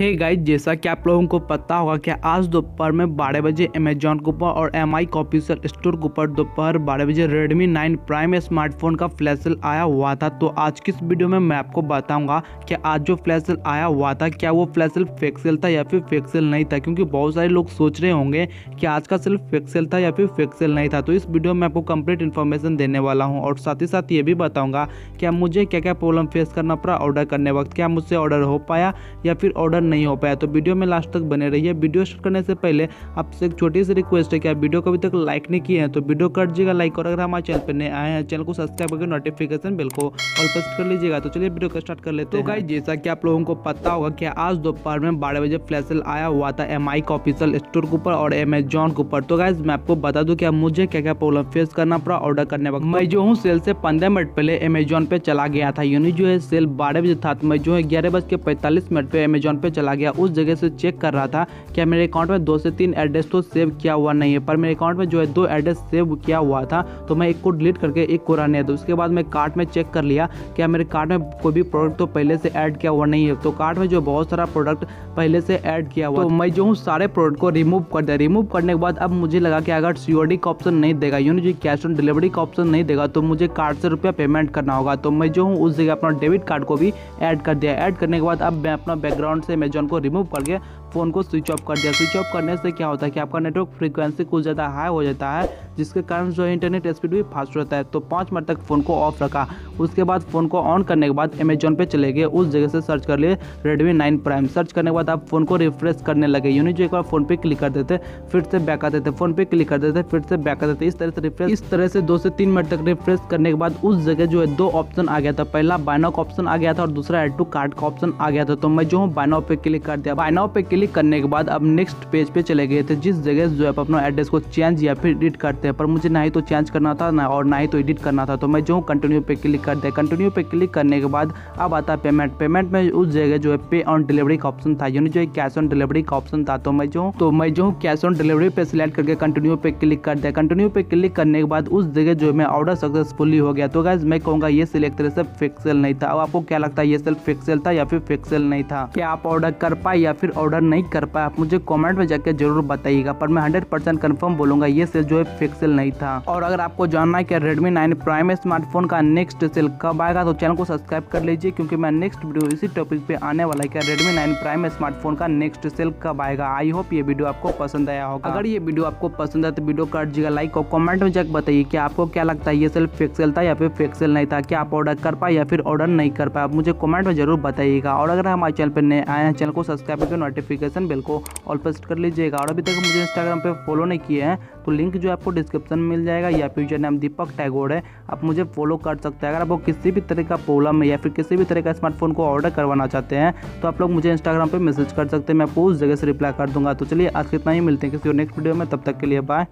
हे hey guys जैसा कि आप लोगों को पता होगा कि आज दोपहर में बारह बजे अमेजॉन के ऊपर और एम आई ऑफिशियल स्टोर के ऊपर दोपहर बारह बजे रेडमी नाइन प्राइम स्मार्टफ़ोन का फ्लैश आया हुआ था। तो आज की इस वीडियो में मैं आपको बताऊँगा कि आज जो फ्लैश आया हुआ था, क्या वो फ्लैश सेल फेक सेल था या फिर फेक सेल नहीं था? क्योंकि बहुत सारे लोग सोच रहे होंगे कि आज का सेल फेक सेल था या फिर फेक सेल नहीं था। तो इस वीडियो में आपको कंप्लीट इन्फॉर्मेशन देने वाला हूँ और साथ ही साथ ये भी बताऊँगा कि मुझे क्या क्या प्रॉब्लम फेस करना पड़ा ऑर्डर करने वक्त, क्या मुझसे ऑर्डर हो पाया या फिर ऑर्डर नहीं हो पाया तो वीडियो में लास्ट तक बने रहिए। वीडियो स्टार्ट करने से पहले आपसे एक छोटी सी रिक्वेस्ट है कि आप वीडियो को अभी तक लाइक नहीं किए हैं तो वीडियो कर दीजिएगा लाइक और अगर हमारे चैनल पर नए आए हैं चैनल को सब्सक्राइब करके नोटिफिकेशन बिल को ऑल प्रेस कर लीजिएगा। तो चलिए वीडियो को स्टार्ट कर लेते हैं। तो गाइस जैसा कि आप लोगों को पता होगा कि आज दोपहर में बारह बजे फ्लैश सेल आया हुआ था एम आई का ऑफिशियल स्टोर के ऊपर और अमेजॉन के ऊपर। तो गाइज़ मैं आपको बता दूँ कि मुझे क्या क्या प्रॉब्लम फेस करना पड़ा ऑर्डर करने वक्त। मैं जो हूँ सेल से पंद्रह मिनट पहले अमेजॉन पे चला गया था। यूनि जो है सेल बारह बजे था तो मैं जो है ग्यारह बज के पैंतालीस मिनट पे अमेजॉन पे चला गया। उस जगह से चेक कर रहा था क्या मेरे अकाउंट में दो से तीन एड्रेस तो सेव किया हुआ नहीं है। पर मेरे अकाउंट में जो है दो एड्रेस सेव किया हुआ था तो मैं एक को डिलीट करके एक को रहने दो उसके बाद मैं कार्ट में चेक कर लिया क्या मेरे कार्ट में कोई भी प्रोडक्ट तो पहले से ऐड किया हुआ नहीं है। तो कार्ट में जो बहुत सारा प्रोडक्ट पहले से ऐड किया हुआ तो मैं जो हूँ सारे प्रोडक्ट को रिमूव कर दिया। रिमूव करने के बाद अब मुझे लगा कि अगर सी का ऑप्शन नहीं देगा यूनि जो कैश ऑन डिलीवरी का ऑप्शन नहीं देगा तो मुझे कार्ड से रुपया पेमेंट करना होगा। तो मैं जो हूँ उस जगह अपना डेबिट कार्ड को भी ऐड कर दिया। ऐड करने के बाद अब मैं अपना बैकग्राउंड से अमेजोन को रिमूव करके फ़ोन को स्विच ऑफ़ कर दिया। स्विच ऑफ़ करने से क्या होता है कि आपका नेटवर्क फ्रीक्वेंसी कुछ ज़्यादा हाई हो जाता है, जिसके कारण जो इंटरनेट स्पीड भी फास्ट रहता है। तो पाँच मिनट तक फ़ोन को ऑफ़ रखा। उसके बाद फ़ोन को ऑन करने के बाद अमेजोन पे चले गए। उस जगह से सर्च कर लिए रेडमी नाइन प्राइम सर्च करने के बाद आप फ़ोन को रिफ्रेश करने लगे। यूनिट जो एक बार फ़ोन पे क्लिक कर देते फिर से बैक आते थे। फ़ोन पे क्लिक कर देते फिर से बैक आते थे। इस तरह से रिफ्रेश, इस तरह से दो से तीन मिनट तक रिफ्रेश करने के बाद उस जगह जो है दो ऑप्शन आ गया था। पहला बाइनॉक ऑप्शन आ गया था और दूसरा एड टू कार्ड का ऑप्शन आ गया था। तो मैं जो हूँ बाइनॉ पे क्लिक कर दिया। बाइनॉ पे क्लिक करने के बाद अब नेक्स्ट पेज पे चले गए थे, जिस जगह जो है अपना एड्रेस को चेंज या फिर एडिट करते हैं, पर मुझे ना ही तो चेंज करना था, ना और ना ही तो एडिट करना था। तो मैं जो कंटिन्यू पे क्लिक कर दिया कंटिन्यू पे क्लिक करने के बाद अब आता है पेमेंट पेमेंट में उस जगह जो है पे ऑन डिलीवरी का ऑप्शन था, यानी जो कैश ऑन डिलीवरी का ऑप्शन था। तो मैं जो तो मैं जो कैश ऑन डिलीवरी पे सिलेक्ट करके कंटिन्यू पे क्लिक कर दिया कंटिन्यू पे क्लिक करने के बाद उस जगह जो है मैं ऑर्डर सक्सेसफुली हो गया। तो गाइज़ मैं कहूँगा ये सिलेक्ट से फिक्सेल नहीं था। अब आपको क्या लगता है, ये सेल फिक्सेल था या फिर फिक्सेल नहीं था? क्या आप ऑर्डर कर पाए या फिर ऑर्डर नहीं कर पाए आप मुझे कॉमेंट में जाकर ज़रूर बताइएगा, पर मैं हंड्रेड परसेंट कन्फर्म बोलूँगा, ये सेल जो है फिक्सल नहीं था। और अगर आपको जानना है कि रेडमी नाइन प्राइम स्मार्टफ़ोन का नेक्स्ट सेल कब आएगा तो चैनल को सब्सक्राइब कर लीजिए, क्योंकि मैं नेक्स्ट वीडियो इसी टॉपिक पे आने वाला है कि रेडमी नाइन प्राइम स्मार्टफ़ोन का नेक्स्ट सेल कब आएगा। आई होप ये वीडियो आपको पसंद आया होगा। अगर ये वीडियो आपको पसंद है तो वीडियो कर दीजिएगा लाइक और कमेंट में जाकर बताइए कि आपको क्या लगता है, ये सेल फिक्सल था या फिर फिक्सल नहीं था, क्या आप ऑर्डर कर पाए या फिर ऑर्डर नहीं कर पाए। आप मुझे कॉमेंट में ज़रूर बताइएगा। और अगर हमारे चैनल पर नए आए हैं चैनल को सब्सक्राइब करके नोटिफिकेशन बिल को ऑल पेस्ट कर लीजिएगा। और अभी तक मुझे इंस्टाग्राम पे फॉलो नहीं किए हैं तो लिंक जो आपको डिस्क्रिप्शन में मिल जाएगा, या फिर जो नाम दीपक टैगोर है, आप मुझे फॉलो कर सकते हैं। अगर आपको किसी भी तरह का प्रॉब्लम या फिर किसी भी तरह का स्मार्टफ़ोन को ऑर्डर करवाना चाहते हैं तो आप लोग मुझे इंस्टाग्राम पर मैसेज कर सकते हैं, मैं आपको उस जगह से रिप्लाई कर दूँगा। तो चलिए आज कितना ही, मिलते हैं किसी और नेक्स्ट वीडियो में, तब तक के लिए बाय